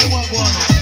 Eu agora.